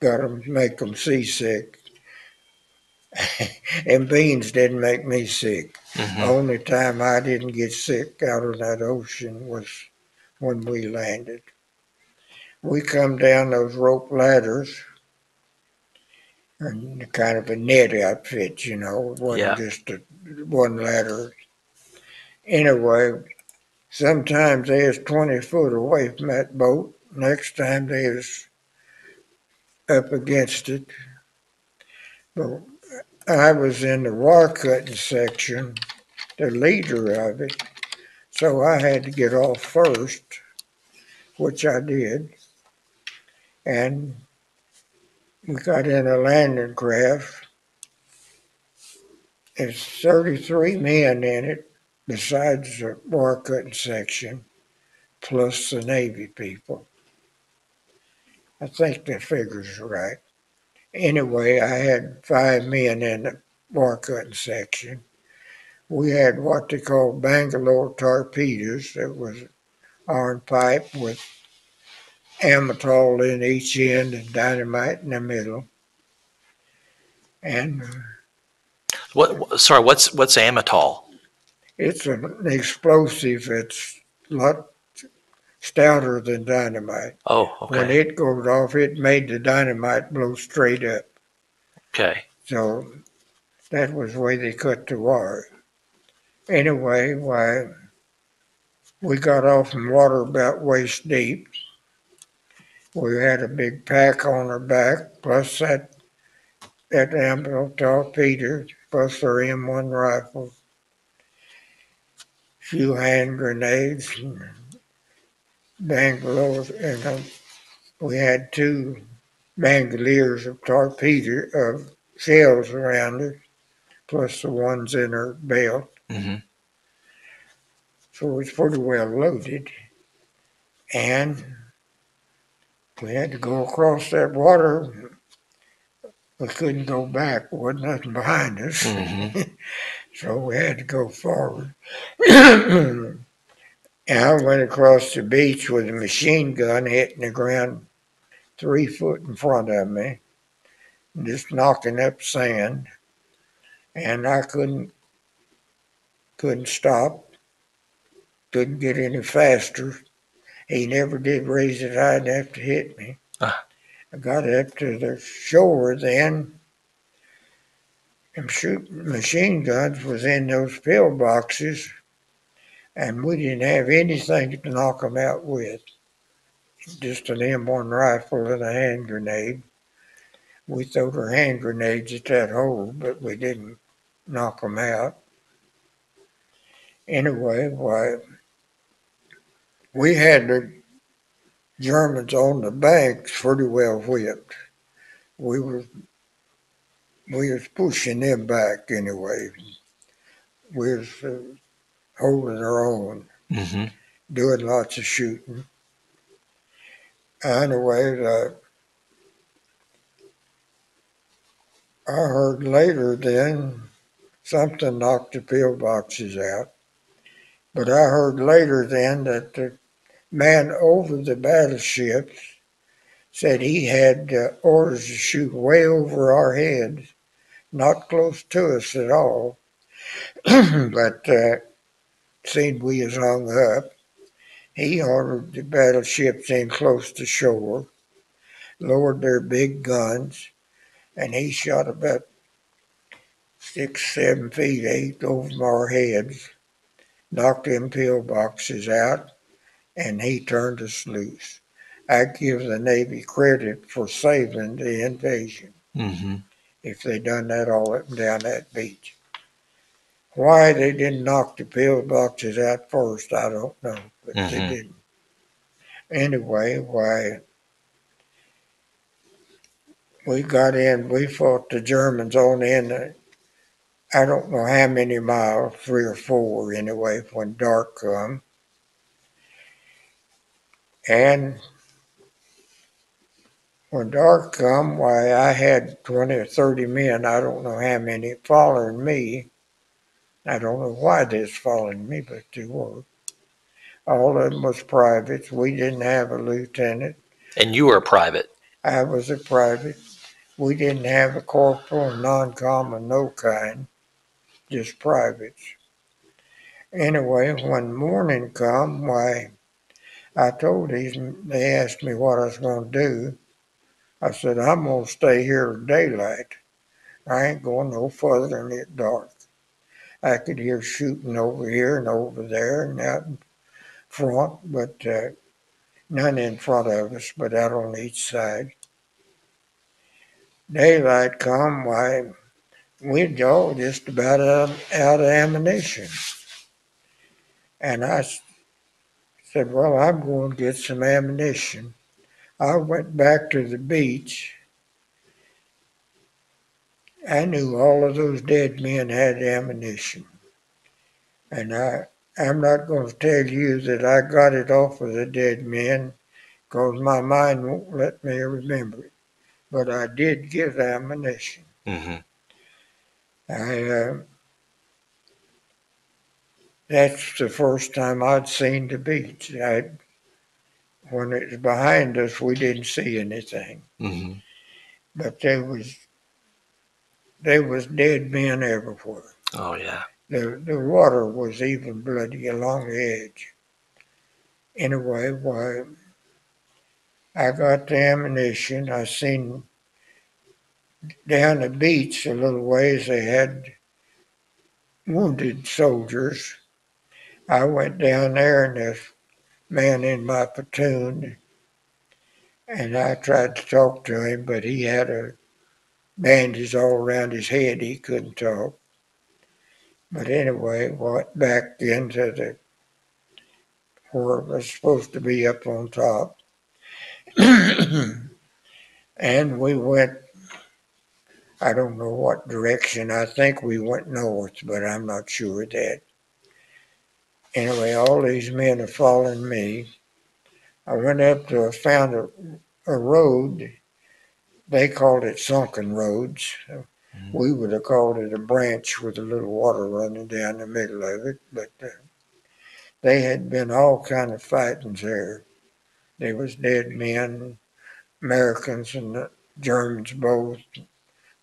got them, make them seasick. and beans didn't make me sick. Mhm. Only time I didn't get sick out of that ocean was when we landed. We come down those rope ladders and kind of a net outfit, you know, it wasn't Yeah. just a one ladder. Anyway, sometimes they was twenty foot away from that boat. Next time they was up against it. But I was in the wire cutting section, the leader of it, so I had to get off first, which I did. And we got in a landing craft. There's 33 men in it, besides the wire cutting section, plus the Navy people. I think the figures right. Anyway, I had five men in the wire cutting section. We had what they call Bangalore torpedoes. It was iron pipe with amatol in each end and dynamite in the middle. And uh, What, what- sorry, what's, what's Amatol? it's an explosive It's a lot stouter than dynamite. Oh, When it goes off, it made the dynamite blow straight up. okay. So that was the way they cut the wire. Anyway, why we got off in water about waist deep. We had a big pack on our back, plus that that ammo torpedo, plus our M1 rifle, few hand grenades, and Bangalores, and um, we had two bandoliers of torpedo of shells around us, plus the ones in her belt. hmm So it's pretty well loaded. And we had to go across that water. We couldn't go back. There wasn't nothing behind us. hmm So we had to go forward. and I went across the beach with a machine gun hitting the ground three foot in front of me, just knocking up sand. And I couldn't couldn't stop, couldn't get any faster. He never did raise it high enough to hit me. Ah. I got up to the shore then and shooting machine guns was in those pillboxes, and we didn't have anything to knock them out with. Just an M1 rifle and a hand grenade. We threw our hand grenades at that hole, but we didn't knock them out. Anyway, why, we had the Germans on the banks pretty well whipped. We were we was pushing them back anyway. We was uh, holding our own, hmm doing lots of shooting. Anyway, uh, I heard later then something knocked the pillboxes out. But I heard later then that the man over the battleships said he had uh, orders to shoot way over our heads, not close to us at all. but uh, seeing we was hung up, he ordered the battleships in close to shore, lowered their big guns, and he shot about six, seven feet, eight over our heads, knocked them pillboxes out, and he turned us loose. I give the Navy credit for saving the invasion hmm if they'd done that all up and down that beach. Why they didn't knock the pillboxes out first, I don't know, but they Mhm. didn't. Anyway, why we got in, we fought the Germans on in, I don't know how many miles, three or four anyway, when dark come. And when dark come, why I had twenty or thirty men, I don't know how many, following me. I don't know why they was following me, but they were. All of them was privates. We didn't have a lieutenant. And you were a private. I was a private. We didn't have a corporal, non-com, or no kind, just privates. Anyway, when morning come, why, I told these, they asked me what I was gonna do. I said, I'm gonna stay here till daylight. I ain't going no further than it dark. I could hear shooting over here and over there and out in front, but uh, none in front of us, but out on each side. Daylight come, why, we'd all just about out, out of ammunition. And I said, well, I'm going to get some ammunition. I went back to the beach. I knew all of those dead men had ammunition. And I, I'm not going to tell you that I got it off of the dead men because my mind won't let me remember it. But I did get ammunition. hmm I, uh, that's the first time I'd seen the beach. I, when it was behind us, we didn't see anything, hmm but there was, there was dead men everywhere. Oh yeah. The, the water was even bloody along the edge. Anyway, why, I got the ammunition. I seen down the beach a little ways they had wounded soldiers. I went down there and this man in my platoon, and I tried to talk to him, but he had a bandage all around his head. He couldn't talk. But anyway, went back into the where it was supposed to be up on top. and we went, I don't know what direction. I think we went north, but I'm not sure of that. Anyway, all these men are following me. I went up to, found a, a road. They called it sunken roads. We would have called it a branch with a little water running down the middle of it, but uh, they had been all kind of fightings there. There was dead men, Americans and the Germans both,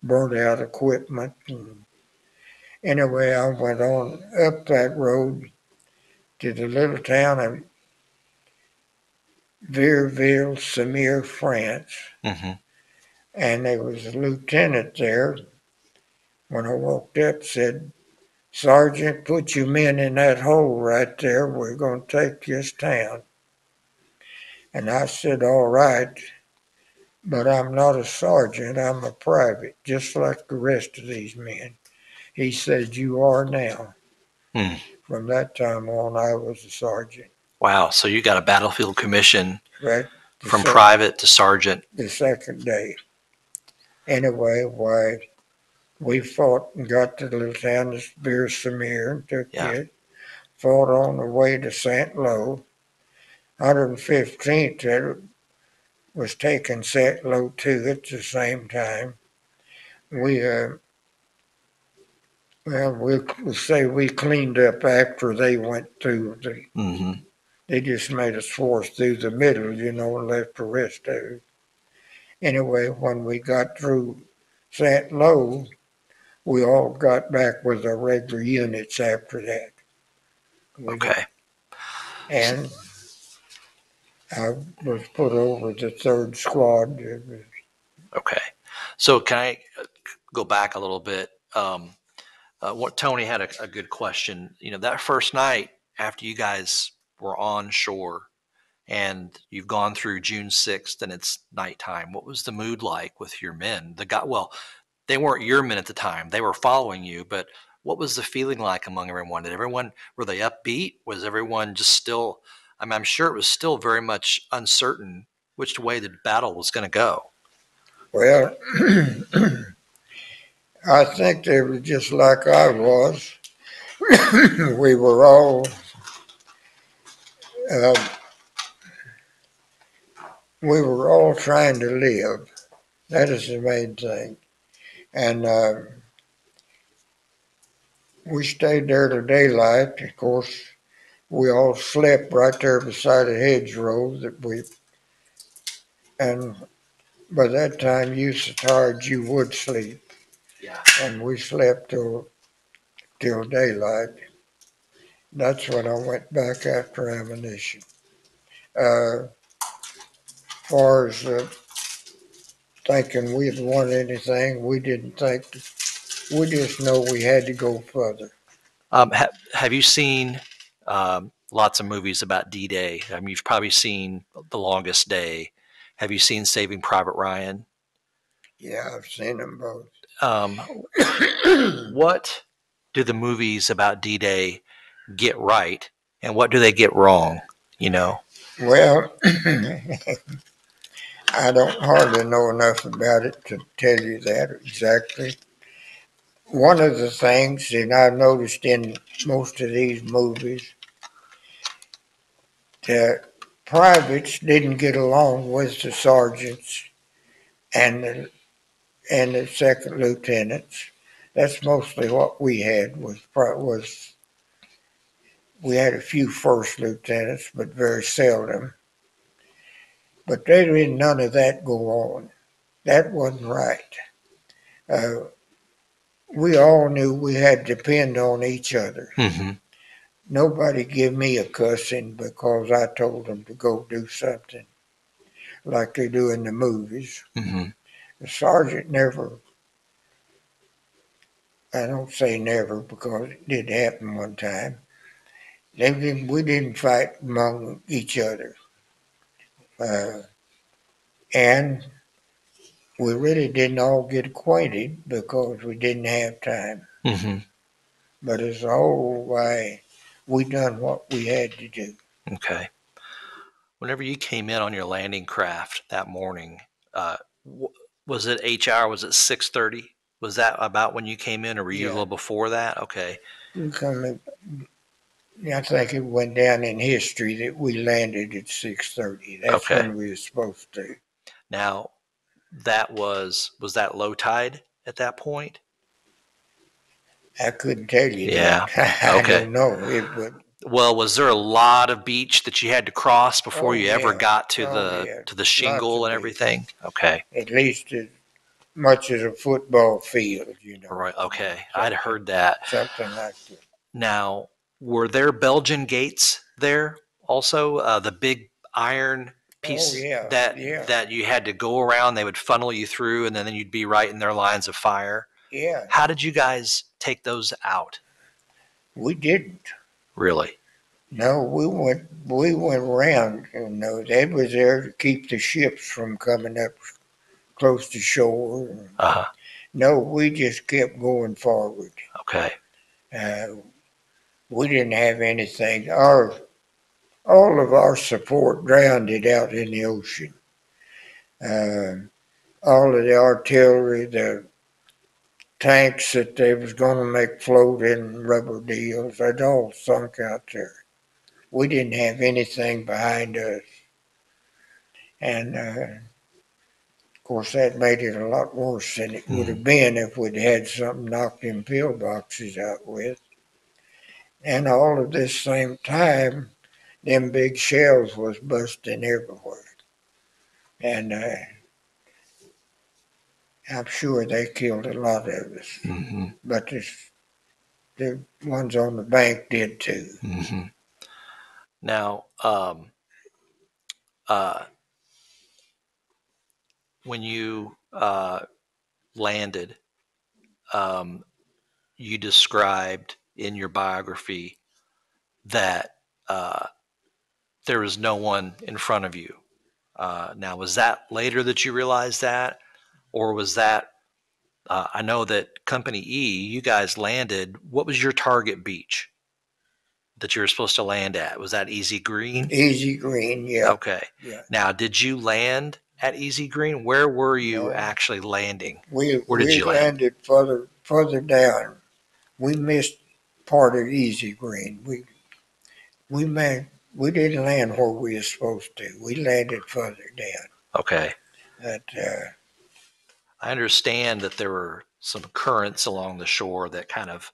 burnt out equipment. And anyway, I went on up that road to the little town of Vierville, sur-Mer, France. hmm And there was a lieutenant there. When I walked up, said, Sergeant, put your men in that hole right there. We're going to take this town. And I said, All right, but I'm not a sergeant. I'm a private, just like the rest of these men. He said, You are now. Hmm. From that time on, I was a sergeant. Wow. So you got a battlefield commission Right? From private to sergeant. the second day. Anyway, why we fought and got to the little town of Bir Samir and took Yeah. it. Fought on the way to St. Lo. 115th that was taking St. Lo too at the same time. We, uh, well, we'll, we'll say we cleaned up after they went through the hmm they just made us force through the middle, you know, and left the rest of it. Anyway, when we got through St. Lo, we all got back with our regular units after that. We- Okay. And I was put over the third squad. It was- Okay. So can I uh, go back a little bit? Um, uh, what Tony had a, a good question. You know, that first night after you guys were on shore and you've gone through June 6th and it's nighttime, what was the mood like with your men? The guy, well, they weren't your men at the time. They were following you, but what was the feeling like among everyone? Did everyone, were they upbeat? Was everyone just still, I mean, I'm sure it was still very much uncertain which way the battle was going to go. Well, I think they were just like I was. we were all, uh, we were all trying to live. That is the main thing. And uh, we stayed there till daylight. Of course, we all slept right there beside a hedgerow that we, and by that time you so tired you would sleep, Yeah. and we slept till till daylight. That's when I went back after ammunition. Uh, far as uh, thinking we'd won anything, we didn't think. We just know we had to go further. Um, ha- have you seen um, lots of movies about D-Day? I mean, you've probably seen The Longest Day. Have you seen Saving Private Ryan? Yeah, I've seen them both. Um, what do the movies about D-Day get right, and what do they get wrong? You know. Well, I don't hardly know enough about it to tell you that exactly. One of the things that I've noticed in most of these movies that privates didn't get along with the sergeants and the and the second lieutenants. That's mostly what we had was was we had a few first lieutenants, but very seldom. But there didn't none of that go on. That wasn't right. Uh, we all knew we had to depend on each other. Mm-hmm. Nobody give me a cussing because I told them to go do something like they do in the movies. Mm-hmm. The sergeant never, I don't say never because it did happen one time. They didn't, we didn't fight among each other. Uh, and we really didn't all get acquainted because we didn't have time. Mm-hmm. But as a whole, why, we done what we had to do. Okay. Whenever you came in on your landing craft that morning, uh, w- was it H hour? Was it six thirty? Was that about when you came in, or were you a little before that? Okay. We come in- I think it went down in history that we landed at six thirty. That's Okay. when we were supposed to. Now, that was was that low tide at that point? I couldn't tell you. Yeah, that. I okay. don't know. It would. Well, was there a lot of beach that you had to cross before Oh, you ever yeah. got to Oh, the yeah. to the shingle and beach. everything? Okay. at least as much as a football field, you know. Right. Okay. I'd heard that. Something like that. Now, were there Belgian gates there also? Uh, the big iron piece Oh, yeah, that yeah. that you had to go around. They would funnel you through, and then then you'd be right in their lines of fire. Yeah, How did you guys take those out? we didn't. Really? No, we went we went around. You know, they was there to keep the ships from coming up close to shore. Uh huh. No, we just kept going forward. Okay. Uh, we didn't have anything. Our all of our support drowned it out in the ocean. Uh, all of the artillery, the tanks that they was going to make float in rubber deals, that all sunk out there. We didn't have anything behind us, and uh, of course that made it a lot worse than it would have been if we'd had something knocked in pillboxes out with. And all of this same time, them big shells was busting everywhere. And uh, I'm sure they killed a lot of us, hmm but this, the ones on the bank did too. hmm Now, um, uh, when you uh, landed, um, you described in your biography that uh, there was no one in front of you. Uh, now, was that later that you realized that, or was that? Uh, I know that Company E, you guys landed. What was your target beach that you were supposed to land at? Was that Easy Green? Easy green, yeah. Okay. Yeah. Now, did you land at Easy Green? Where were you actually landing? We, Where did we you land? landed further further down. We missed part of Easy Green. We we man, we didn't land where we were supposed to. We landed further down. Okay. But uh, I understand that there were some currents along the shore that kind of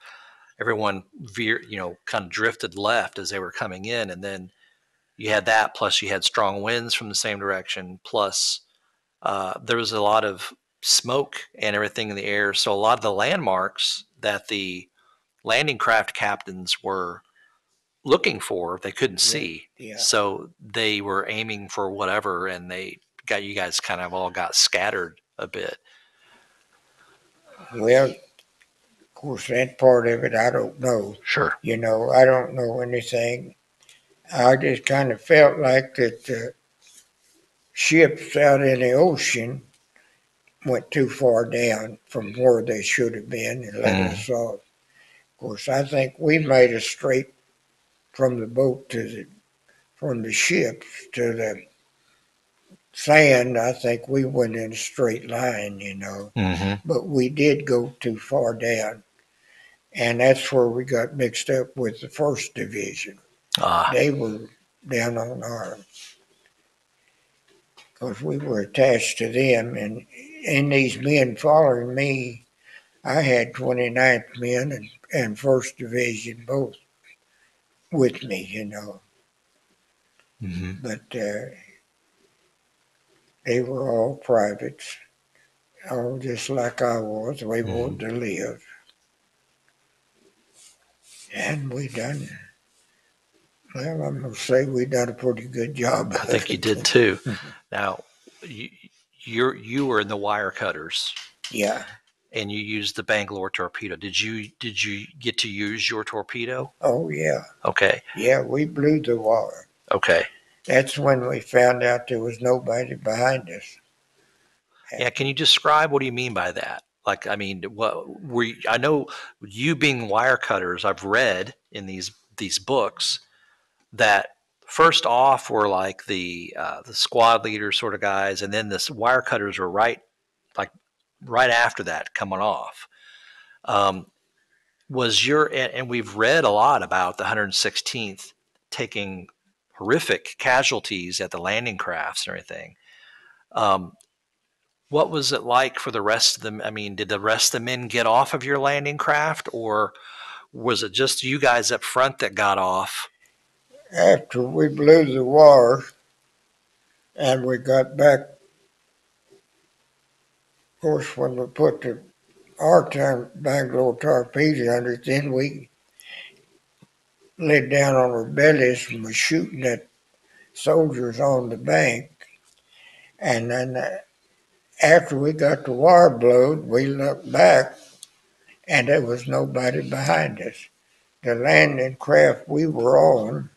everyone veer, you know, kind of drifted left as they were coming in, and then you had that plus you had strong winds from the same direction plus uh, there was a lot of smoke and everything in the air. So a lot of the landmarks that the landing craft captains were looking for, they couldn't Yeah, see. Yeah, So they were aiming for whatever, and they got you guys kind of all got scattered a bit. well, of course, that part of it, I don't know. Sure. You know, I don't know anything. I just kind of felt like that the ships out in the ocean went too far down from where they should have been and let us mm-hmm. off. Course, I think we made a straight from the boat to the from the ships to the sand. I think we went in a straight line, you know Mm-hmm. but we did go too far down. And that's where we got mixed up with the first division. Ah, They were down on ours. Because we were attached to them. And and these men following me, I had 29th men and, and 1st Division both with me, you know. hmm But uh, they were all privates, all just like I was. We Mhm. wanted to live. And we done, well, I'm going to say we done a pretty good job. I think you did too. Now, you you're you were in the wire cutters, Yeah. And you used the Bangalore torpedo. Did you did you get to use your torpedo? Oh, yeah. Okay. Yeah, we blew the wire. Okay. That's when we found out there was nobody behind us. Yeah. Can you describe what do you mean by that? Like, I mean, what were you, I know you being wire cutters. I've read in these these books that first off were like the uh, the squad leader sort of guys, and then the wire cutters were right like right after that coming off. Um, was your and, we've read a lot about the 116th taking horrific casualties at the landing crafts and everything. Um, what was it like for the rest of them? I mean, did the rest of the men get off of your landing craft, or was it just you guys up front that got off? After we blew the wire and we got back, of course, when we put the our time Bangalore torpedo under then we laid down on our bellies and was shooting at soldiers on the bank. And then uh, after we got the wire blowed, we looked back and there was nobody behind us. The landing craft we were on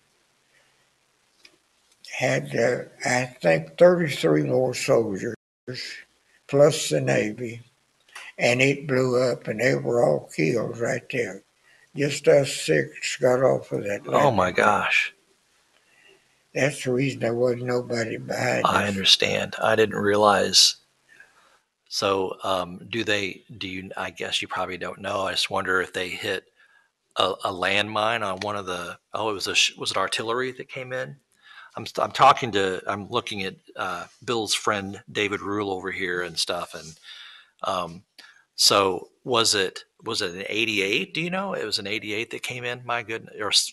had, uh, I think, 33 more soldiers plus the Navy, and it blew up, and they were all killed right there. Just us six got off of that. Oh my gosh, That's the reason there wasn't nobody behind I us. understand. I didn't realize. So, um, do they? Do you? I guess you probably don't know. I just wonder if they hit a, a landmine on one of the. Oh, it was a. Was it artillery that came in? I'm. I'm talking to. I'm looking at uh, Bill's friend David Rule over here and stuff, and um, so was it? Was it an 88? Do you know? It was an 88 that came in. My goodness, or s-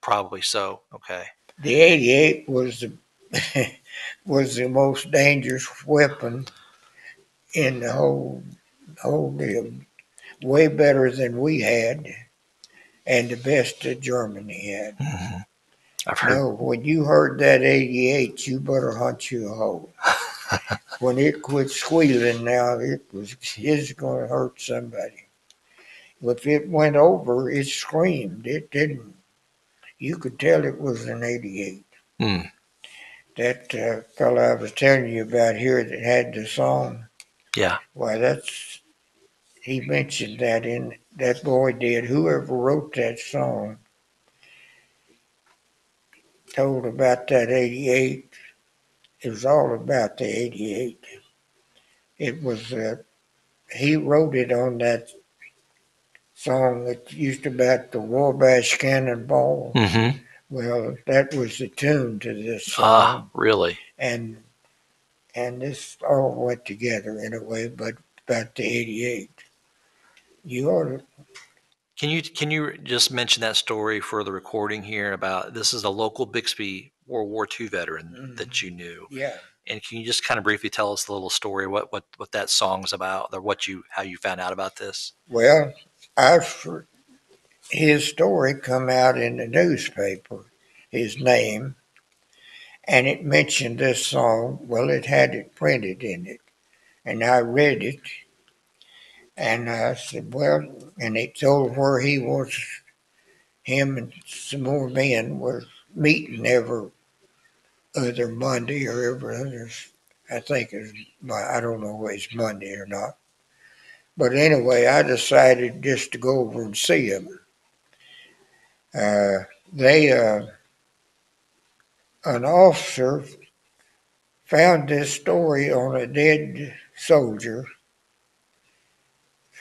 probably so. Okay. The 88 was the was the most dangerous weapon in the whole whole deal. Way better than we had, and the best that Germany had. Mhm. I've heard. No, when you heard that 88, you better hunt you a hole. when it quit squealing now, it was it's going to hurt somebody. If it went over, it screamed. It didn't. You could tell it was an 88. Hmm. That uh, fellow I was telling you about here that had the song, Yeah. why, that's, he mentioned that in, that boy did. Whoever wrote that song told about that 88. It was all about the 88. It was, uh, he wrote it on that song that used about the Wabash Cannonball. Mm-hmm. Well, that was the tune to this song. Ah, really? and and this all went together in a way, but about the '88. You ought to, Can you can you just mention that story for the recording here about this is a local Bixby World War II veteran that mm-hmm. you knew. Yeah. And can you just kind of briefly tell us the little story, what what what that song's about, or what you how you found out about this? Well, I've his story come out in the newspaper, his name, and it mentioned this song. Well, it had it printed in it, and I read it, and I said, well, and it told where he was, him and some more men were meeting every other Monday or every other. I think it's, I don't know if it's Monday or not. But anyway, I decided just to go over and see him. Uh, they, uh, an officer found this story on a dead soldier,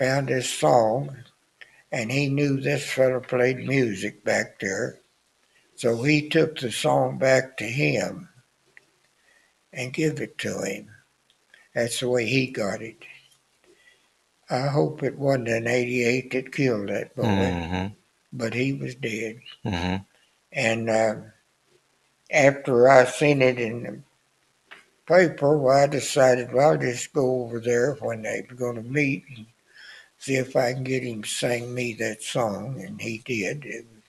found this song, and he knew this fellow played music back there. So he took the song back to him and give it to him. That's the way he got it. I hope it wasn't an 88 that killed that boy, Mm-hmm. but he was dead. Mm-hmm. And uh, after I seen it in the paper, well, I decided, well, I'll just go over there when they were going to meet and see if I can get him to sing me that song. And he did. It was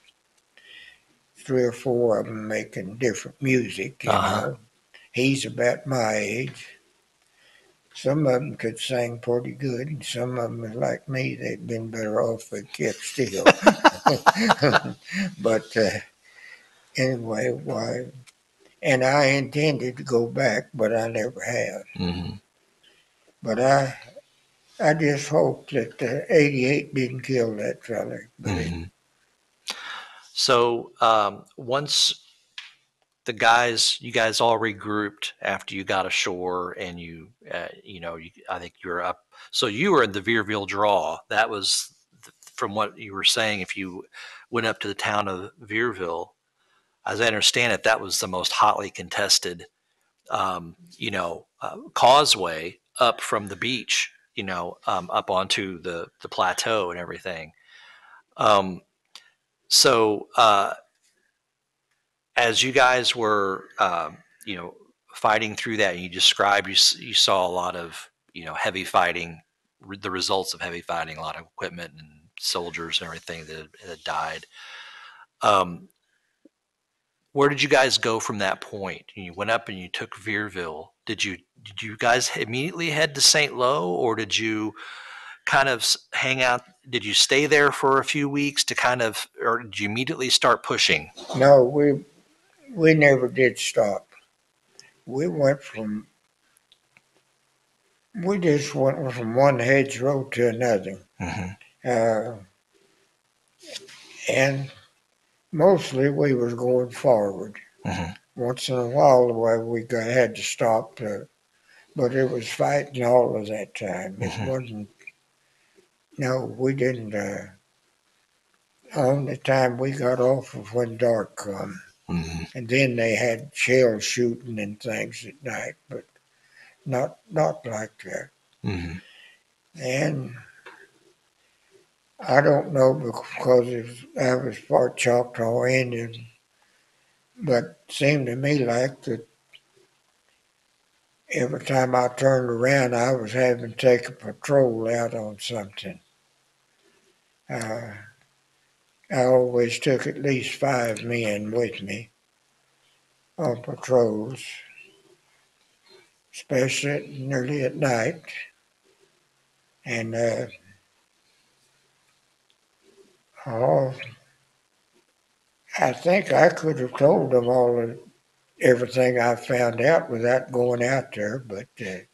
three or four of them making different music, you Uh-huh. know. He's about my age. Some of them could sing pretty good, and some of them, like me, they'd been better off if they kept still. but uh, anyway, why? And I intended to go back, but I never have. Mm-hmm. But I, I just hope that the '88 didn't kill that fella. Mm-hmm. So um, once the guys, you guys all regrouped after you got ashore, and you, uh, you know, you, I think you were up. So you were in the Vierville draw. That was from what you were saying. If you went up to the town of Vierville, as I understand it, that was the most hotly contested, um, you know, uh, causeway up from the beach. You know, um, up onto the the plateau and everything. Um, so, uh, as you guys were, um, you know, fighting through that, and you described you, you saw a lot of, you know, heavy fighting, the results of heavy fighting, a lot of equipment and soldiers and everything that had, had died. Um, where did you guys go from that point? You went up and you took Vierville. Did you did you guys immediately head to St. Lo, or did you kind of hang out? Did you stay there for a few weeks to kind of, or did you immediately start pushing? no, we we never did stop. We went from we just went from one hedge hedgerow to another. Mm-hmm. uh, and mostly we was going forward. Mhm. Once in a while, the way we got, had to stop, uh, but it was fighting all of that time. It Mhm. wasn't. No, we didn't. Uh, on the time we got off of when dark come, Mm-hmm. and then they had shell shooting and things at night, but not not like that. Mm-hmm. And I don't know because was, I was part Choctaw Indian, but seemed to me like that every time I turned around, I was having to take a patrol out on something. Uh, I always took at least five men with me on patrols, especially nearly at night. And uh, oh, I think I could have told them all of everything I found out without going out there, but uh,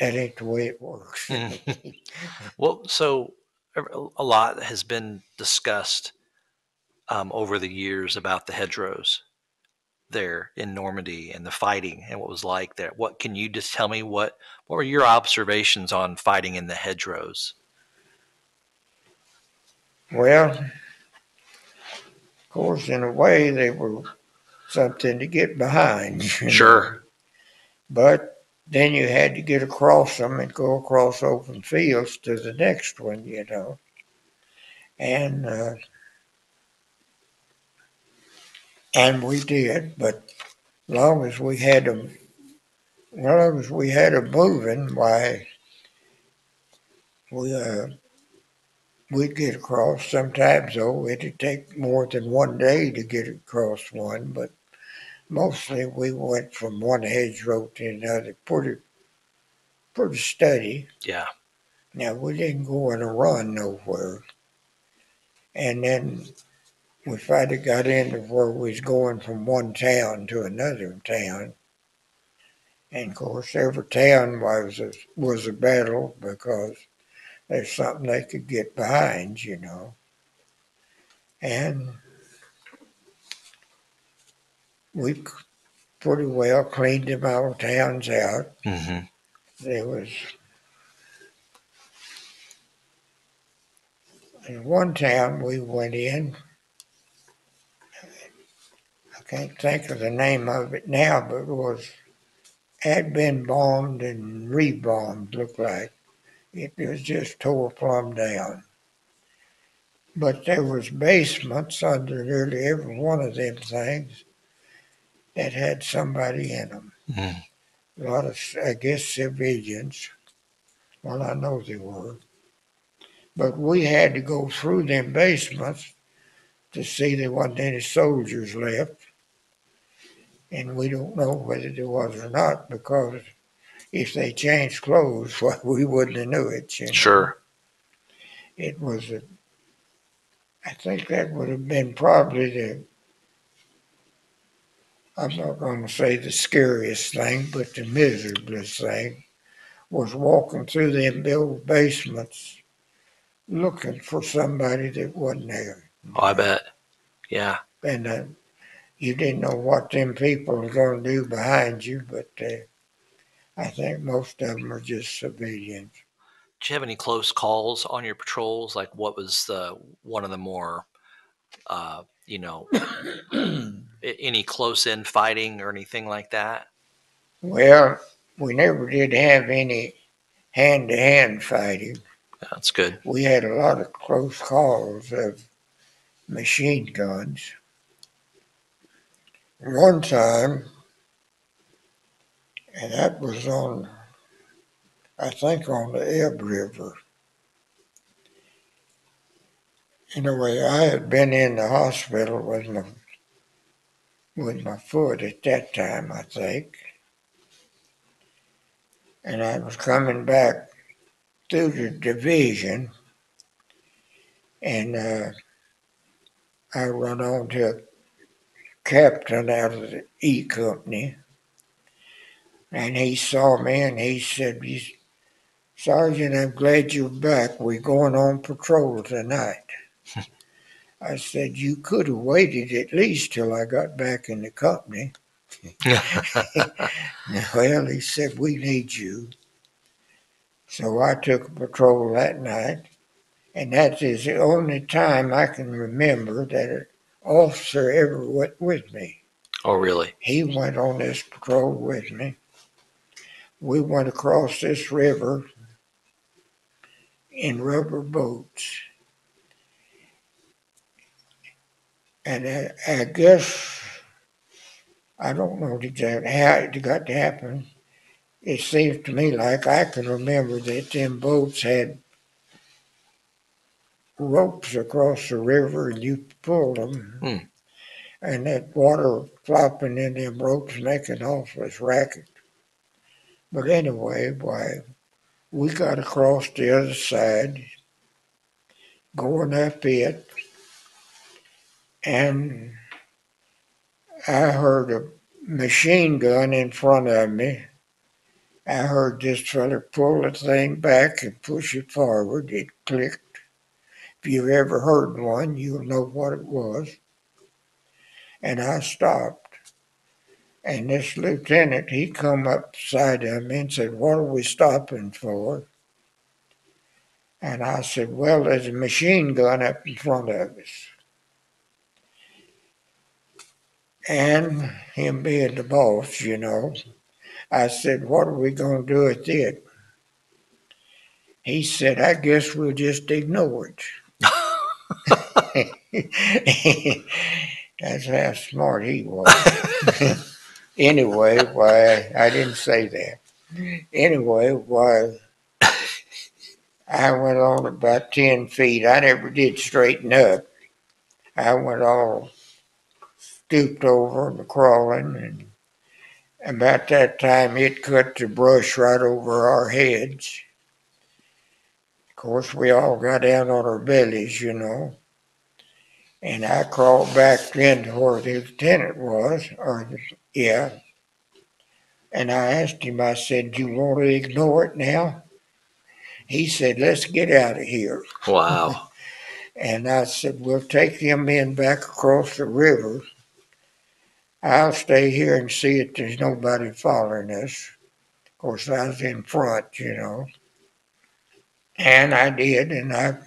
that ain't the way it works. Well, so a- a lot has been discussed um, over the years about the hedgerows there in Normandy and the fighting and what was like there. What can you just tell me what what were your observations on fighting in the hedgerows? Well, of course, in a way, they were something to get behind. Sure. But then you had to get across them and go across open fields to the next one, you know. And uh, and we did, but long as we had them, long as we had them moving, why, we, uh, we'd get across. Sometimes though, it'd take more than one day to get across one, but mostly we went from one hedge road to another pretty, pretty steady. Yeah. Now, we didn't go on a run nowhere. And then we finally got into where we was going from one town to another town. And of course, every town was a, was a battle because there's something they could get behind, you know. And we pretty well cleaned them our towns out. hmm There was in one town we went in. I can't think of the name of it now, but it was had been bombed and rebombed. Looked like it was just tore plumb down. But there was basements under nearly every one of them things that had somebody in them. Mhm. A lot of, I guess, civilians. Well, I know they were. But we had to go through them basements to see there wasn't any soldiers left. And we don't know whether there was or not because if they changed clothes, well, we wouldn't have knew it. You know? Sure. It was a, I think that would have been probably the, I'm not going to say the scariest thing, but the miserablest thing was walking through them built basements looking for somebody that wasn't there. Oh, I bet. Yeah. And uh, you didn't know what them people were going to do behind you, but uh, I think most of them are just civilians. Did you have any close calls on your patrols? Like, what was the one of the more, uh, you know, any close in fighting or anything like that? Well, we never did have any hand to hand fighting. That's good. We had a lot of close calls of machine guns. One time, and that was on, I think, on the Ebb River. Anyway, I had been in the hospital with my with my foot at that time, I think, and I was coming back through the division, and uh, I run on to a captain out of the E Company, and he saw me and he said, Sergeant, I'm glad you're back. We're going on patrol tonight. I said, You could have waited at least till I got back in the company. Well, he said, We need you. So I took a patrol that night, and that is the only time I can remember that an officer ever went with me. oh, really? He went on this patrol with me. We went across this river in rubber boats. And I, I guess, I don't know exactly how it got to happen. It seems to me like I can remember that them boats had ropes across the river and you pulled them. Hmm. And that water flopping in them ropes making awfully racket. But anyway, why, we got across the other side, going up it, and I heard a machine gun in front of me. I heard this fella pull the thing back and push it forward. It clicked. If you've ever heard one, you'll know what it was. And I stopped. And this lieutenant, he come up beside of me and said, What are we stopping for? And I said, Well, there's a machine gun up in front of us. And him being the boss, you know, I said, What are we going to do with it? He said, I guess we'll just ignore it. That's how smart he was. Anyway, why, I didn't say that. Anyway, why, I went on about ten feet. I never did straighten up. I went all stooped over and crawling and about that time it cut the brush right over our heads. Of course, we all got down on our bellies, you know. And I crawled back into where the lieutenant was, or the, yeah. And I asked him, I said, Do you want to ignore it now? He said, Let's get out of here. Wow. And I said, We'll take them men back across the river. I'll stay here and see if there's nobody following us. Of course, I was in front, you know. And I did, and I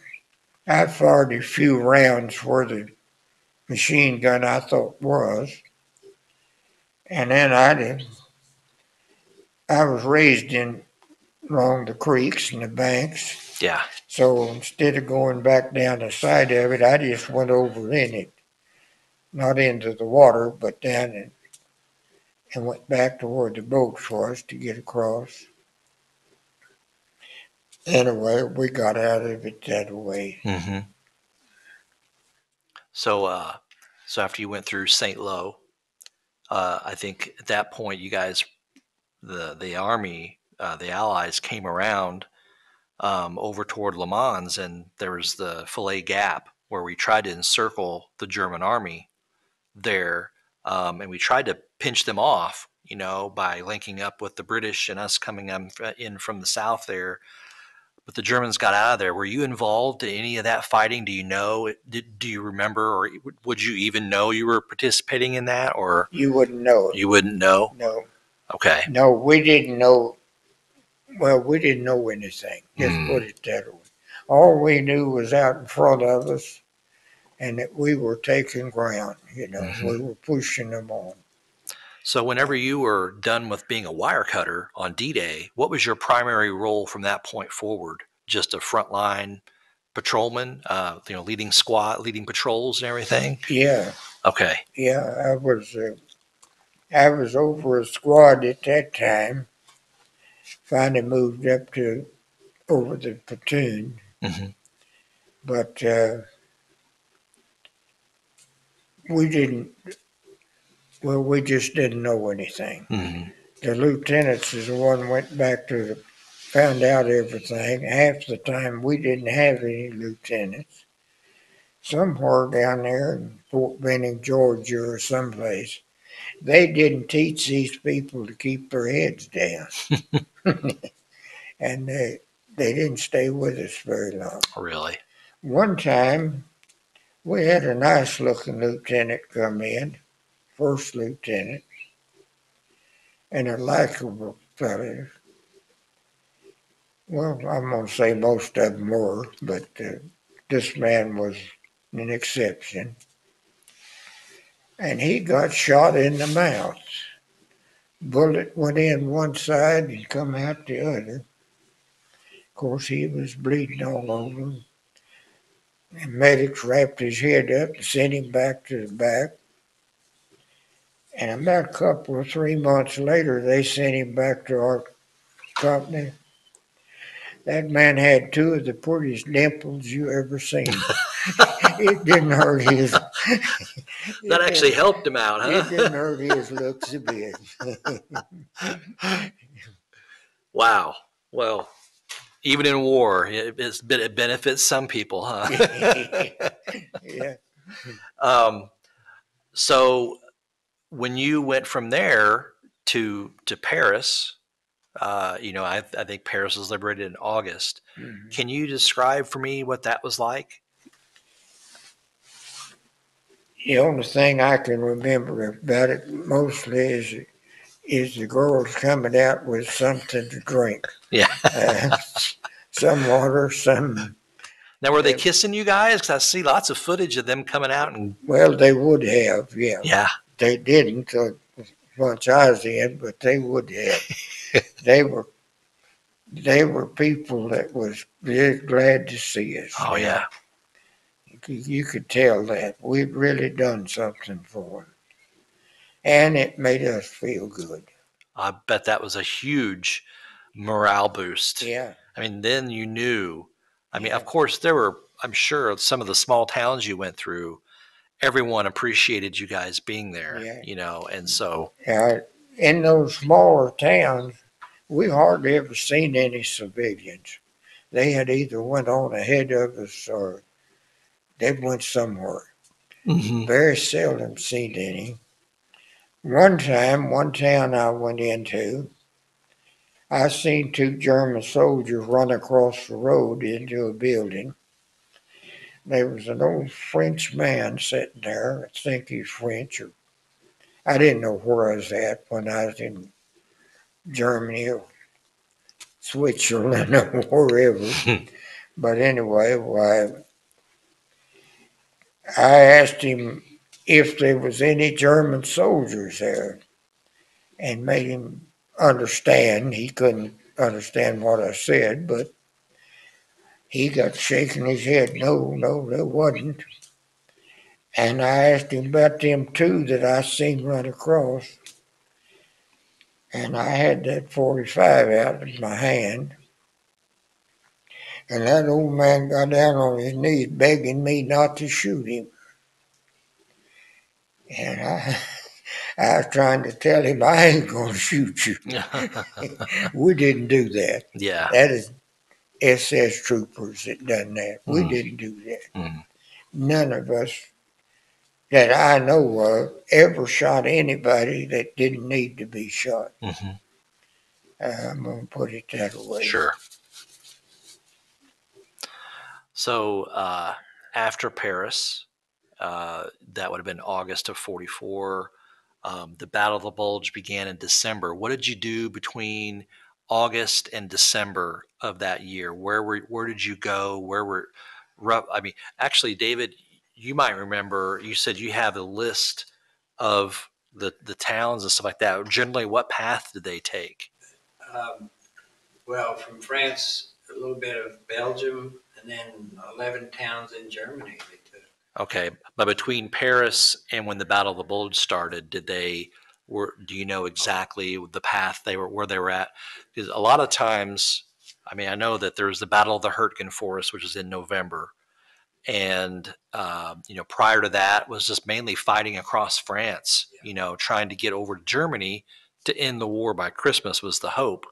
I fired a few rounds where the machine gun I thought was. And then I did. I was raised in along the creeks and the banks. Yeah. So instead of going back down the side of it, I just went over in it. Not into the water, but down it and went back to where the boats was to get across. Anyway, we got out of it that way. hmm So, uh, so after you went through St. Lo, uh, I think at that point you guys, the the army, uh, the Allies came around um, over toward Le Mans, and there was the Falaise Gap where we tried to encircle the German army there, um, and we tried to pinch them off, you know, by linking up with the British and us coming um, in from the south there. But the Germans got out of there. Were you involved in any of that fighting? Do you know? Did, do you remember, or would you even know you were participating in that, or You wouldn't know you wouldn't know? No, Okay. no, we didn't know. Well, we didn't know anything. Just Hmm. put it that way. All we knew was out in front of us, and that we were taking ground. You know, Mhm. we were pushing them on. So, whenever you were done with being a wire cutter on D Day, what was your primary role from that point forward? Just a frontline patrolman, uh, you know, leading squad, leading patrols and everything? Yeah, Okay. yeah. I was. Uh, I was over a squad at that time. Finally moved up to over the platoon, hmm but uh, we didn't. Well, we just didn't know anything. hmm the lieutenants is the one went back to the, found out everything. Half the time we didn't have any lieutenants. Somewhere down there in Fort Benning, Georgia, or someplace, they didn't teach these people to keep their heads down, and they they didn't stay with us very long. Really? One time, we had a nice looking lieutenant come in, first lieutenant, and a likable fellow. Well, I'm going to say most of them were, but uh, this man was an exception. And he got shot in the mouth. Bullet went in one side and come out the other. Of course, he was bleeding all over. And medics wrapped his head up and sent him back to the back. And about a couple or three months later, they sent him back to our company. That man had two of the prettiest dimples you ever seen. it didn't hurt his. That actually helped him out, huh? It didn't hurt his looks a bit. wow. Well, even in war, it, it's, it benefits some people, huh? yeah. Um, so when you went from there to to Paris, uh, you know, I, I think Paris was liberated in August. Mhm. Can you describe for me what that was like? The only thing I can remember about it mostly is is the girls coming out with something to drink. Yeah. Uh, some water, some Now, were they Yeah. kissing you guys? Because I see lots of footage of them coming out and well, they would have, yeah. yeah, They didn't uh, once I was in, but they would have. they were they were people that was really glad to see us. oh yeah, You could- You could tell that we'd really done something for them. And it made us feel good. I bet that was a huge morale boost. Yeah, I mean, then you knew. I mean, Yeah. of course, there were, I'm sure, some of the small towns you went through, everyone appreciated you guys being there, Yeah. you know, and so, yeah. In those smaller towns, we hardly ever seen any civilians. They had either went on ahead of us or they went somewhere. Mm-hmm. Very seldom seen any. One time, one town I went into, I seen two German soldiers run across the road into a building. There was an old French man sitting there. I think he's French or I didn't know where I was at when I was in Germany or Switzerland or wherever. but anyway, why I asked him if there was any German soldiers there and made him understand. He couldn't understand what I said, but he got shaking his head. No, no, there wasn't. And I asked him about them two that I seen run across. And I had that 45 out of my hand. And that old man got down on his knees begging me not to shoot him. And I, I was trying to tell him I ain't gonna shoot you. We didn't do that. yeah. That is SS troopers that done that. We Mhm. didn't do that. Mhm. None of us that I know of ever shot anybody that didn't need to be shot. hmm Uh, I'm gonna put it that way. Sure. So uh, after Paris, uh, that would have been August of 44. Um, the Battle of the Bulge began in December. What did you do between August and December of that year? Where were where did you go? Where were? I mean, actually, David, you might remember. You said you have a list of the the towns and stuff like that. Generally, what path did they take? Um, well, from France, a little bit of Belgium, and then 11 towns in Germany they. Okay, but between Paris and when the Battle of the Bulge started, did they were? Do you know exactly the path they were where they were at? Because a lot of times, I mean, I know that there's the Battle of the Hurtgen Forest, which was in November, and uh, you know, prior to that was just mainly fighting across France. You know, trying to get over to Germany to end the war by Christmas was the hope,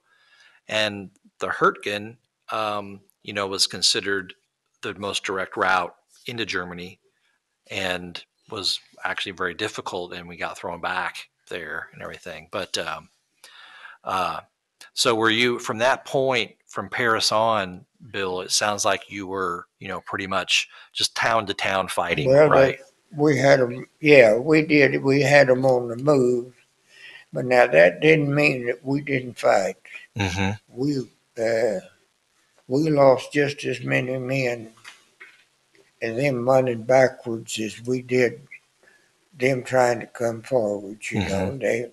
and the Hurtgen, um, you know, was considered the most direct route into Germany and was actually very difficult and we got thrown back there and everything but um, uh, so were you from that point from paris on bill it sounds like you were you know pretty much just town to town fighting Well, right We had them, yeah, we did. We had them on the move. But now that didn't mean that we didn't fight. mm-hmm. We, uh, we lost just as many men and them running backwards as we did them trying to come forward, you know. They,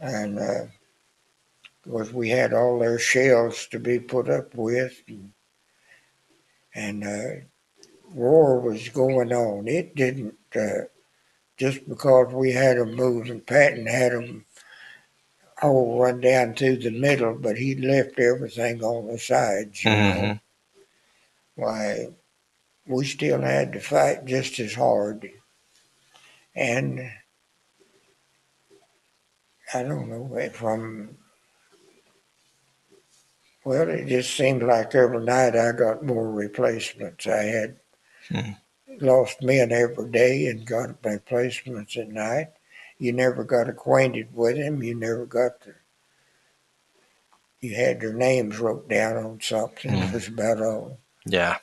and, uh, was we had all their shells to be put up with and, and uh, war was going on. It didn't uh, just because we had them moving. Patton had them all run down through the middle, but he left everything on the sides. You know, why we still had to fight just as hard, and I don't know from. Well, it just seemed like every night I got more replacements. I had Mhm. lost men every day and got replacements at night. You never got acquainted with them. You never got the. You had their names wrote down on something. Mhm. Was about all. yeah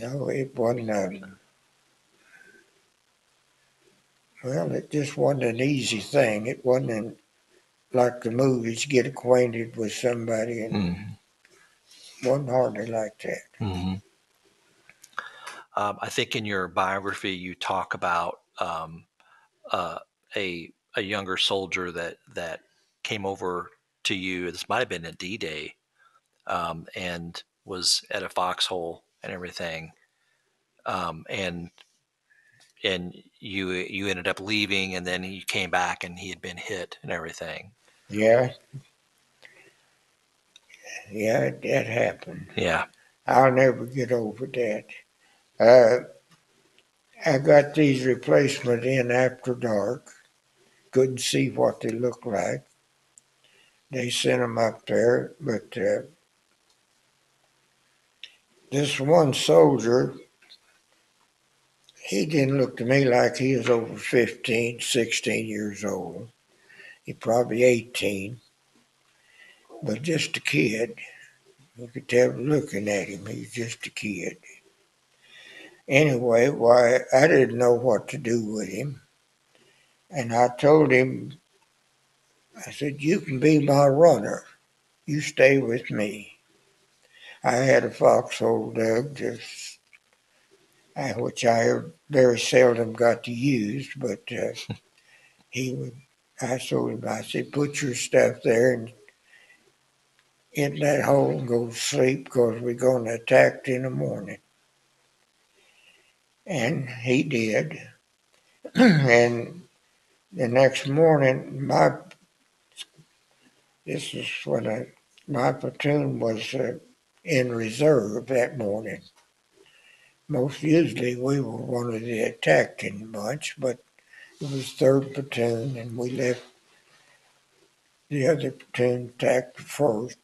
You know, it wasn't. Um, well, it just wasn't an easy thing. It wasn't an, like the movies. Get acquainted with somebody, and Mhm. wasn't hardly like that. hmm Um, I think in your biography you talk about um, uh, a a younger soldier that that came over to you. This might have been at D Day, um, and was at a foxhole and everything. Um, and and you you ended up leaving, and then you came back, and he had been hit and everything. Yeah. Yeah, it happened. Yeah. I'll never get over that. Uh, I got these replacements in after dark. Couldn't see what they looked like. They sent them up there, but uh, this one soldier, he didn't look to me like he was over 15, 16 years old. He probably 18, but just a kid. You could tell looking at him, he's just a kid. Anyway, why I didn't know what to do with him. And I told him, I said, You can be my runner. You stay with me. I had a foxhole dug, just, uh, which I very seldom got to use, but uh, he would, I told him, I said, Put your stuff there and in that hole and go to sleep because we're going to attack in the morning. And he did. and the next morning, my this is when I, my platoon was uh, in reserve that morning. Most usually we were one of the attacking bunch, but it was third platoon, and we left the other platoon attacked first.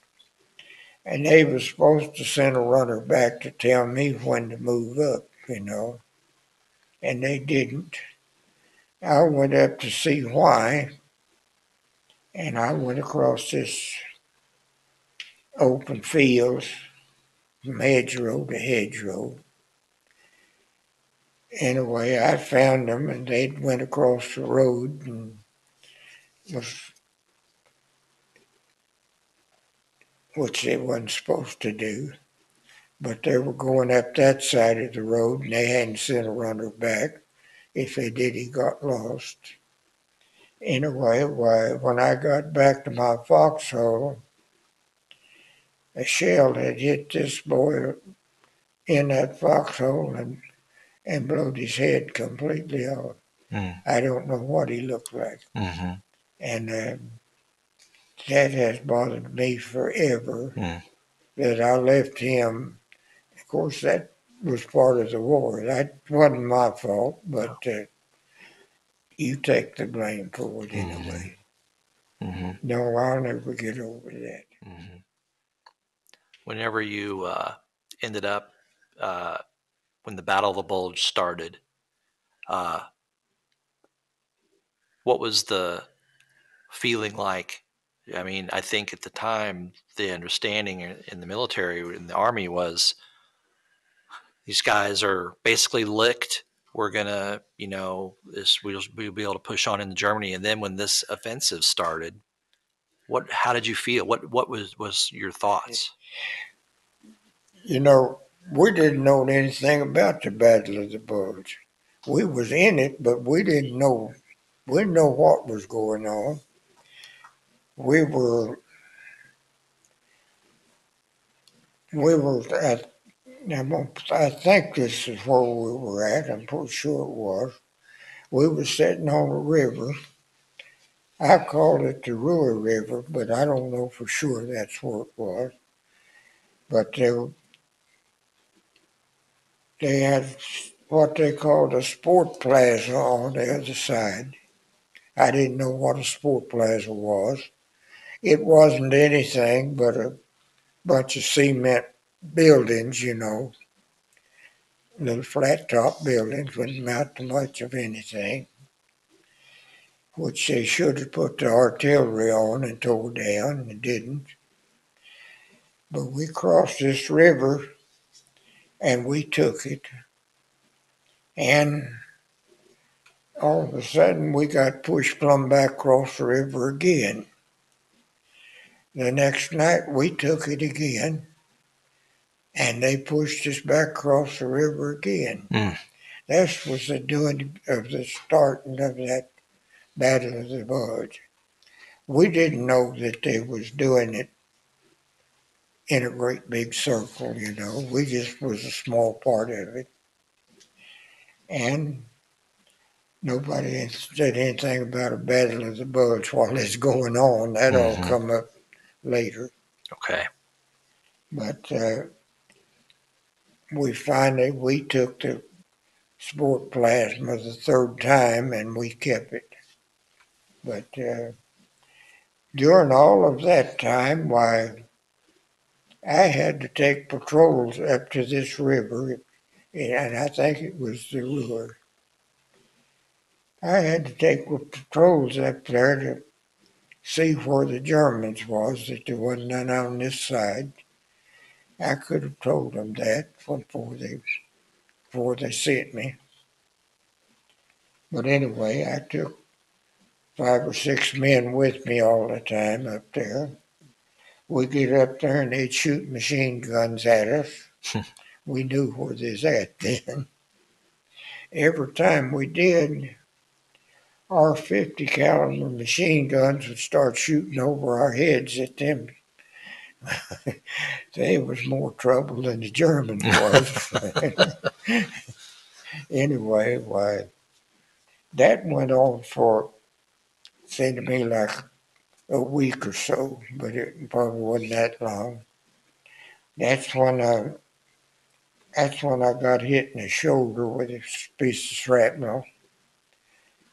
And they was supposed to send a runner back to tell me when to move up, you know, and they didn't. I went up to see why, and I went across this open fields from hedgerow to hedgerow. Anyway, I found them, and they went across the road and was which they wasn't supposed to do. But they were going up that side of the road and they hadn't sent a runner back. If they did, he got lost. Anyway, when I got back to my foxhole, a shell had hit this boy in that foxhole and, and blowed his head completely off. Mm. I don't know what he looked like. hmm And um, that has bothered me forever Mm. that I left him. Of course, that was part of the war. That wasn't my fault, but uh, you take the blame for it anyway. hmm No, I'll never get over that. Whenever you uh, ended up, uh, when the Battle of the Bulge started, uh, what was the feeling like? I mean, I think at the time the understanding in in the military, in the army, was these guys are basically licked. We're gonna, you know, this we'll, we'll be able to push on into Germany. And then when this offensive started, what? How did you feel? What? What was was your thoughts? You know, we didn't know anything about the Battle of the Bulge. We was in it, but we didn't know. We didn't know what was going on. We were. We were at. I'm- think this is where we were at. I'm pretty sure it was. We were sitting on a river. I called it the Roer River, but I don't know for sure that's where it was. But there they had what they called a sport plaza on the other side. I didn't know what a sport plaza was. It wasn't anything but a bunch of cement buildings, you know, little flat top buildings wouldn't amount to much of anything, which they should have put the artillery on and tore down and didn't. But we crossed this river and we took it. And all of a sudden, we got pushed plumb back across the river again. The next night, we took it again, and they pushed us back across the river again. Mm. This was the doing of the starting of that Battle of the Bulge. We didn't know that they was doing it in a great big circle, you know. We just was a small part of it. And nobody said anything about a battle of the bulge while it's going on. That all Mhm. come up later. Okay. But uh, we finally we took the sport plaza the third time and we kept it. But uh, during all of that time, why I had to take patrols up to this river, and I think it was the Ruhr. I had to take patrols up there to see where the Germans was, that there wasn't none on this side. I could have told them that before they before they sent me. But anyway, I took five or six men with me all the time up there. We get up there and they'd shoot machine guns at us. we knew where they was at then. Every time we did, our 50 caliber machine guns would start shooting over our heads at them. they was more trouble than the German was. anyway, why that went on for seemed to me like a week or so, but it probably wasn't that long. That's when I that's when I got hit in the shoulder with a piece of shrapnel.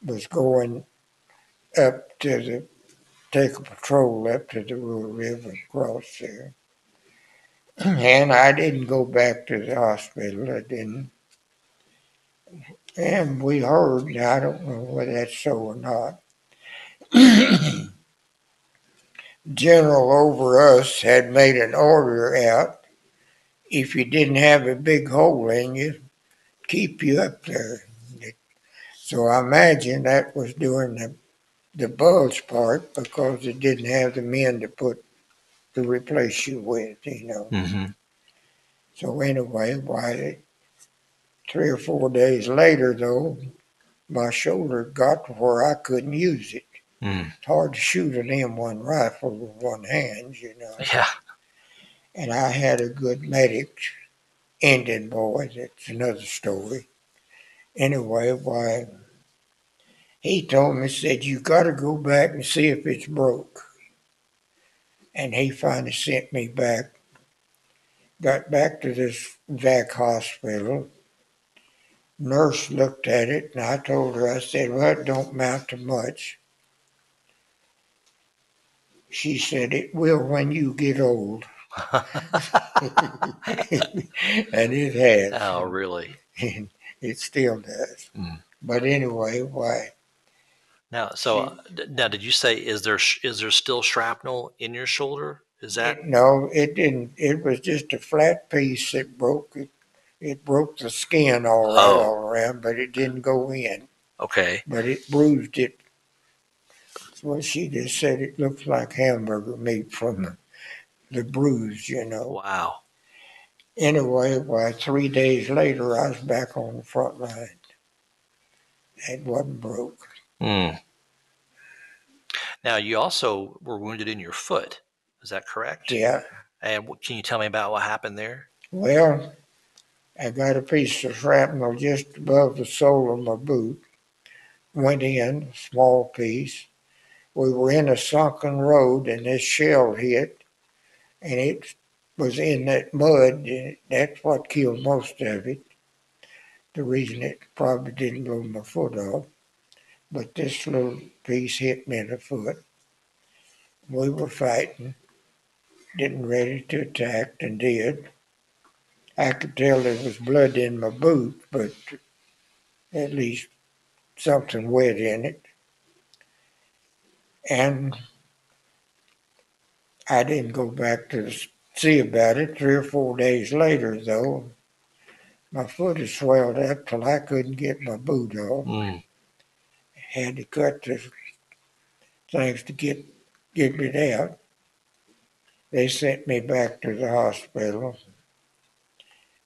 Was going up to the take a patrol up to the River across there. And I didn't go back to the hospital. I didn't. And we heard, I don't know whether that's so or not, General over us had made an order out. If you didn't have a big hole in you, keep you up there. So I imagine that was during the the bulge part because it didn't have the men to put to replace you with, you know. Mm-hmm. So anyway, why three or four days later though, my shoulder got to where I couldn't use it. Mm. It's hard to shoot an M1 rifle with one hand, you know. Yeah. And I had a good medic, Indian boy, that's another story. Anyway, why he told me, said, you gotta go back and see if it's broke. And he finally sent me back. Got back to this VAC hospital. Nurse looked at it and I told her, I said, well, it don't amount to much. She said, it will when you get old. and it has. oh, really? it still does. Mm. But anyway, why? Now, so uh, now, did you say is there is there still shrapnel in your shoulder? Is that No, it didn't. It was just a flat piece that broke it. It broke the skin all, Oh. all around, but it didn't go in. okay? But it bruised it. Well, she just said it looked like hamburger meat from the, the bruise, you know. Wow. Anyway, why, three days later, I was back on the front line. It wasn't broke. Mm. Now, you also were wounded in your foot. Is that correct? Yeah. And what, can you tell me about what happened there? Well, I got a piece of shrapnel just above the sole of my boot. Went in, small piece. We were in a sunken road and this shell hit and it was in that mud. That's what killed most of it. The reason it probably didn't blow my foot off. But this little piece hit me in the foot. We were fighting, getting ready to attack and did. I could tell there was blood in my boot, but at least something wet in it. And I didn't go back to see about it. Three or four days later, though, my foot had swelled up till I couldn't get my boot off. Mm. Had to cut the things to get get it out. They sent me back to the hospital.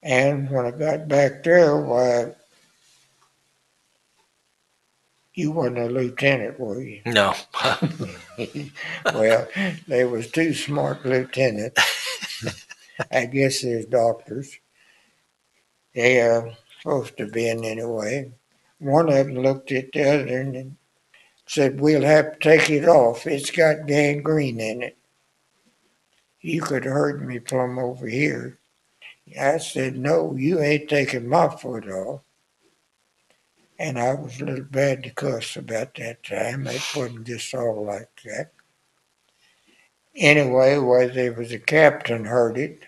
And when I got back there, why, you weren't a lieutenant, were you? No. well, there was two smart lieutenants. I guess there's doctors. They are supposed to be in anyway. one of them looked at the other and said, We'll have to take it off. It's got gangrene in it. You could have heard me plumb over here. I said, No, you ain't taking my foot off. And I was a little bad to cuss about that time. It wasn't just all like that. Anyway, well, there was a captain heard it.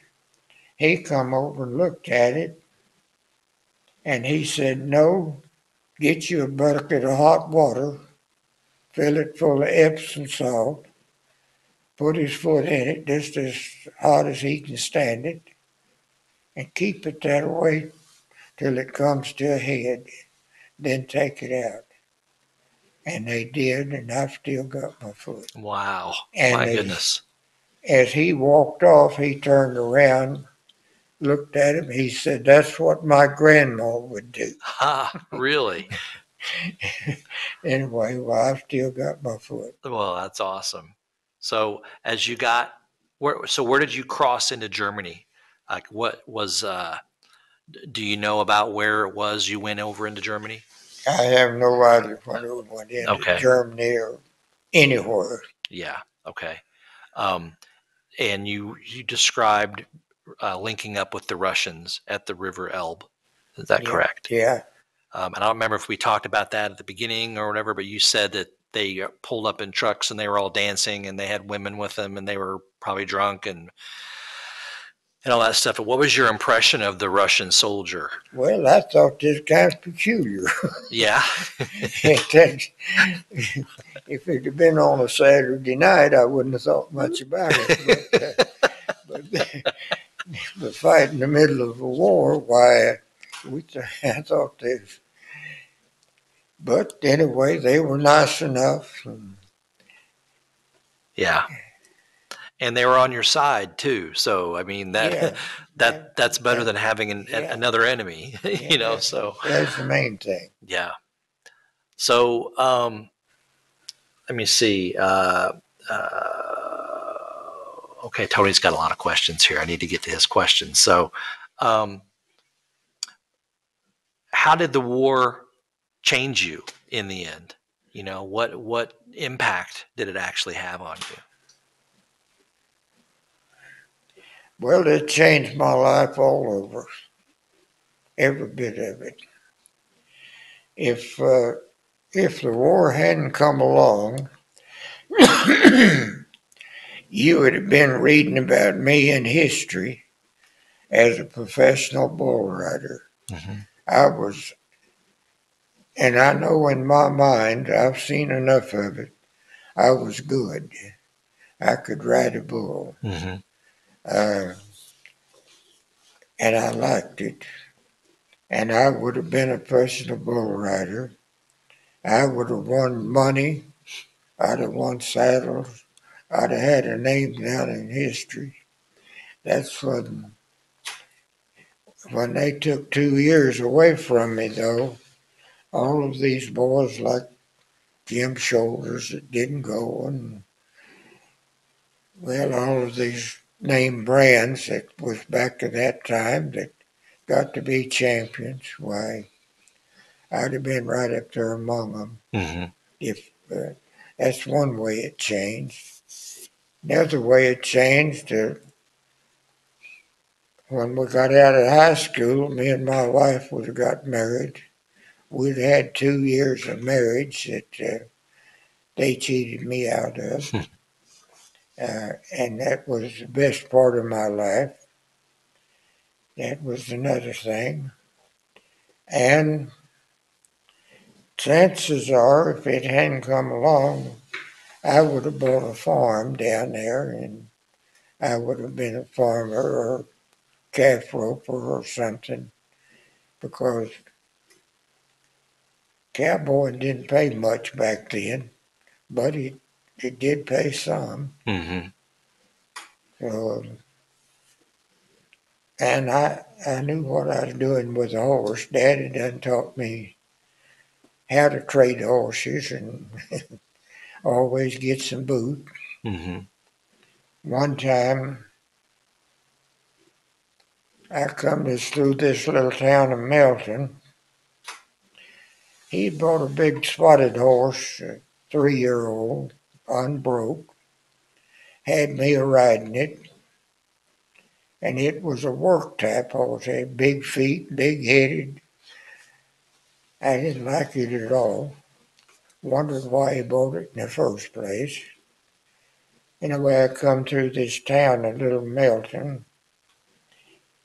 He come over and looked at it. And he said, No, get you a bucket of hot water, fill it full of Epsom salt, put his foot in it just as hot as he can stand it, and keep it that way till it comes to a head. Then take it out. And they did, and I've still got my foot. Wow. And My they- goodness. As he walked off, he turned around, looked at him. He said, That's what my grandma would do. Ha, really? Anyway, well, I've still got my foot. Well, that's awesome. So as you got where so where did you cross into Germany? Like what was uh do you know about where it was you went over into Germany? I have no idea when it went into Okay. Germany or anywhere. Yeah. Okay. Um, and you you described uh, linking up with the Russians at the River Elbe. Is that Yeah. correct? Yeah, Um, and I don't remember if we talked about that at the beginning or whatever, but you said that they pulled up in trucks and they were all dancing and they had women with them and they were probably drunk and and all that stuff. But what was your impression of the Russian soldier? well, I thought this guy's peculiar. Yeah. If it had been on a Saturday night, I wouldn't have thought much about it. But, uh, but, but fight in the middle of a war, why, we, th- I thought this. But anyway, they were nice enough. and yeah. And they were on your side too. So I mean that Yeah, that that's better than having an, Yeah. another enemy, you know. So That's the main thing. Yeah. So um, let me see. Uh, uh, okay, Tony's got a lot of questions here. I need to get to his questions. So, um, how did the war change you in the end? You know, what what impact did it actually have on you? Well, it changed my life all over, every bit of it. If uh, if the war hadn't come along, you would have been reading about me in history as a professional bull rider. Mhm. I was, and I know in my mind, I've seen enough of it. I was good. I could ride a bull. Mm-hmm. Uh, and I liked it. And I would have been a professional bull rider. I would have won money. I'd have won saddles. I'd have had a name down in history. That's when, when they took two years away from me, though, all of these boys like Jim Shoulders that didn't go, and well, all of these name brands that was back at that time that got to be champions. Why, I'd have been right up there among them Mm-hmm. if uh, that's one way it changed. Another way it changed, uh, when we got out of high school, me and my wife would have got married. We'd had two years of marriage that uh, they cheated me out of. uh, and that was the best part of my life. That was another thing. And chances are, if it hadn't come along, I would have bought a farm down there and I would have been a farmer or calf roper or something because cowboy didn't pay much back then, but it, it did pay some. Mm-hmm. So, and I, I knew what I was doing with a horse. Daddy done taught me how to trade horses and always get some boot. Mm-hmm. One time, I come this through this little town of Melton, he bought a big spotted horse, a three year old, unbroke, had me a riding it. And it was a work type horse, had big feet, big headed. I didn't like it at all. Wondered why he bought it in the first place. Anyway, I come through this town, a little Melton.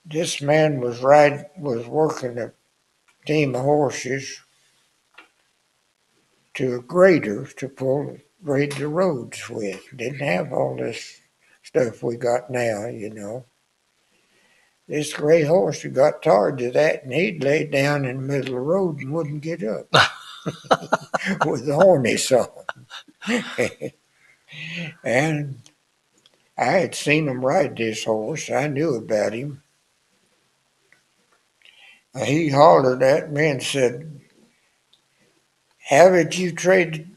This man was riding, was working a team of horses to a grader to pull grade the roads with. Didn't have all this stuff we got now, you know. This gray horse had got tired of that and he'd lay down in the middle of the road and wouldn't get up with the harness on. and I had seen him ride this horse. I knew about him. He hollered at me and said, Haven't you traded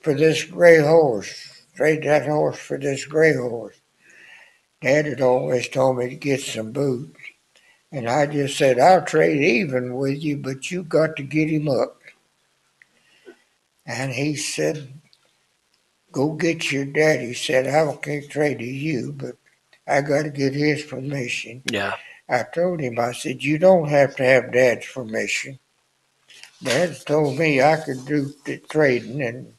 for this gray horse? Trade that horse for this gray horse. Dad had always told me to get some boots. And I just said, I'll trade even with you, but you got to get him up. And he said, Go get your daddy. He said, I can't trade to you, but I got to get his permission. Yeah. I told him, I said, You don't have to have dad's permission. Dad told me I could do the trading, and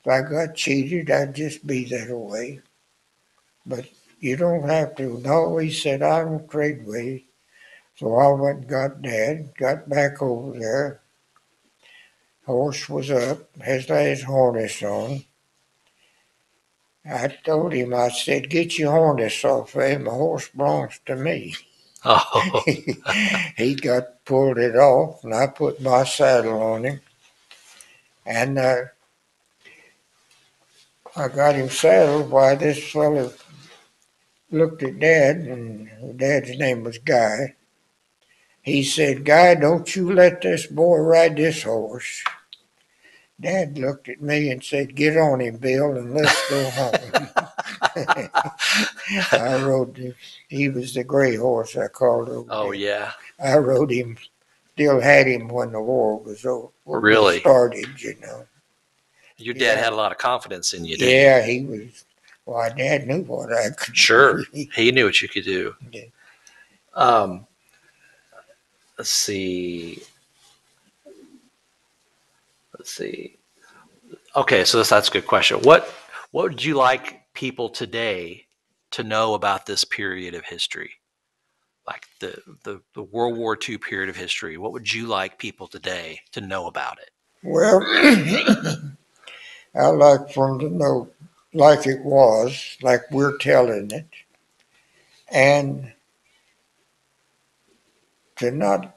if I got cheated, I'd just be that way. But you don't have to. No, he said, I don't trade with you. So I went and got dad, got back over there. Horse was up, has his harness on. I told him, I said, get your harness off of him. The horse belongs to me. Oh, he got pulled it off, and I put my saddle on him. And uh, I got him saddled while this fellow looked at Dad, and Dad's name was Guy. He said, Guy, don't you let this boy ride this horse. Dad looked at me and said, Get on him, Bill, and let's go home. I rode him. He was the gray horse I called him. oh yeah. I rode him, still had him when the war was over. Really? Started, you know. Your dad Yeah. had a lot of confidence in you. Didn't Yeah, he was. Well, my dad knew what I could. Sure. do. He knew what you could do. Yeah. Um, let's see. Let's see. Okay, so that's, that's a good question. What what would you like people today to know about this period of history? Like the, the, the World War II period of history. What would you like people today to know about it? Well, I like for them to know like it was, like we're telling it, and to not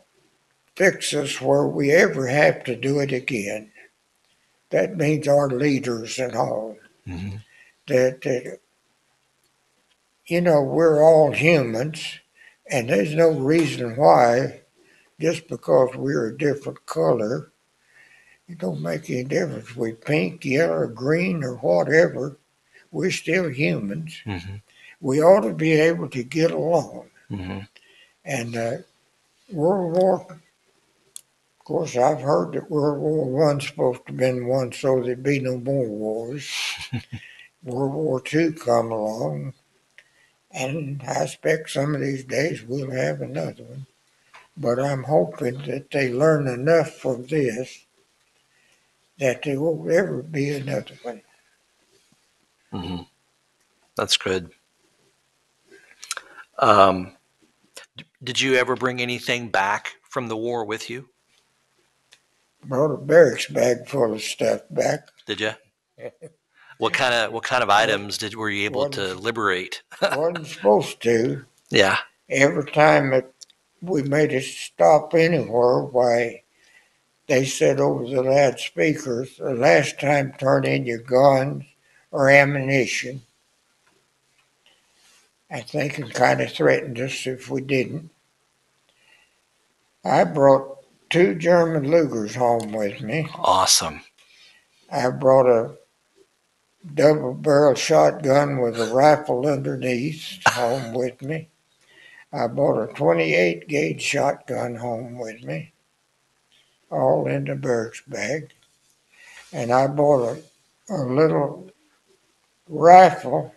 fix us where we ever have to do it again. That means our leaders and all. Mm-hmm. that, that you know we're all humans and there's no reason why just because we're a different color it don't make any difference we pink yellow or green or whatever we're still humans Mm-hmm. we ought to be able to get along Mm-hmm. and uh, world war of course i've heard that world war one's supposed to have been one so there'd be no more wars World War Two come along, and I expect some of these days we'll have another one. But I'm hoping that they learn enough from this that there won't ever be another one. Mm-hmm. That's good. Um, d- did you ever bring anything back from the war with you? Brought a barracks bag full of stuff back. Did you? What kind of what kind of items did were you able to Wasn't- liberate? Wasn't supposed to. Yeah. Every time that we made a stop anywhere, why they said over the loudspeakers, the last time turn in your guns or ammunition. I think it kind of threatened us if we didn't. I brought two German Lugers home with me. Awesome. I brought a double barrel shotgun with a rifle underneath home with me. I bought a 28 gauge shotgun home with me. All in the Berg's bag. And I bought a, a little rifle,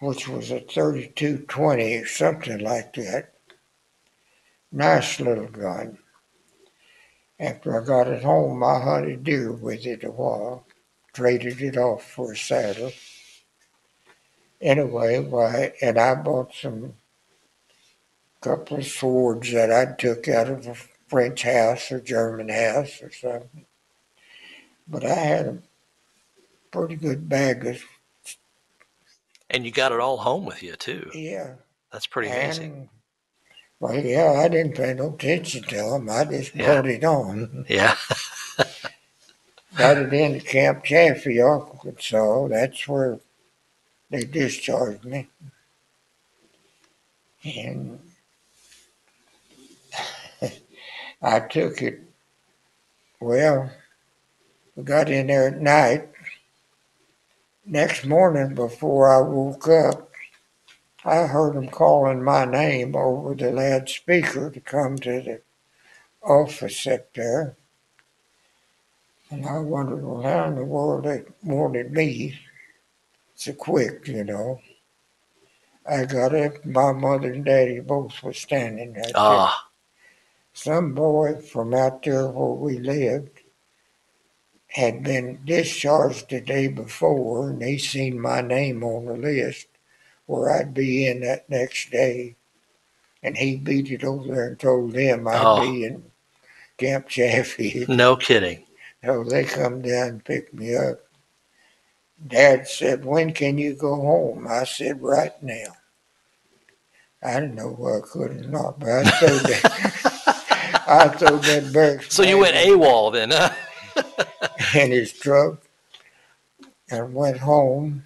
which was a 3220 or something like that. Nice little gun. After I got it home, I hunted deer with it a while, traded it off for a saddle. Anyway, why, and I bought some couple of swords that I took out of a French house or German house or something. But I had a pretty good bag of, And you got it all home with you too. yeah. That's pretty amazing. And, well, yeah, I didn't pay no attention to them. I just Yeah. brought it on. Yeah. Got it into Camp Chaffee, Arkansas. That's where they discharged me. And I took it. Well, we got in there at night. Next morning, before I woke up, I heard them calling my name over the loudspeaker to come to the office up there. And I wondered, well, how in the world they wanted me so quick, you know. I got up, my mother and daddy both were standing there. Ah, Some boy from out there where we lived had been discharged the day before, and he seen my name on the list where I'd be in that next day. And he beat it over there and told them I'd Oh. be in Camp Chaffee. no kidding. So they come down and pick me up. Dad said, When can you go home? I said, Right now. I didn't know whether I could or not, but I told that I told that So you went AWOL then, huh? in his truck and went home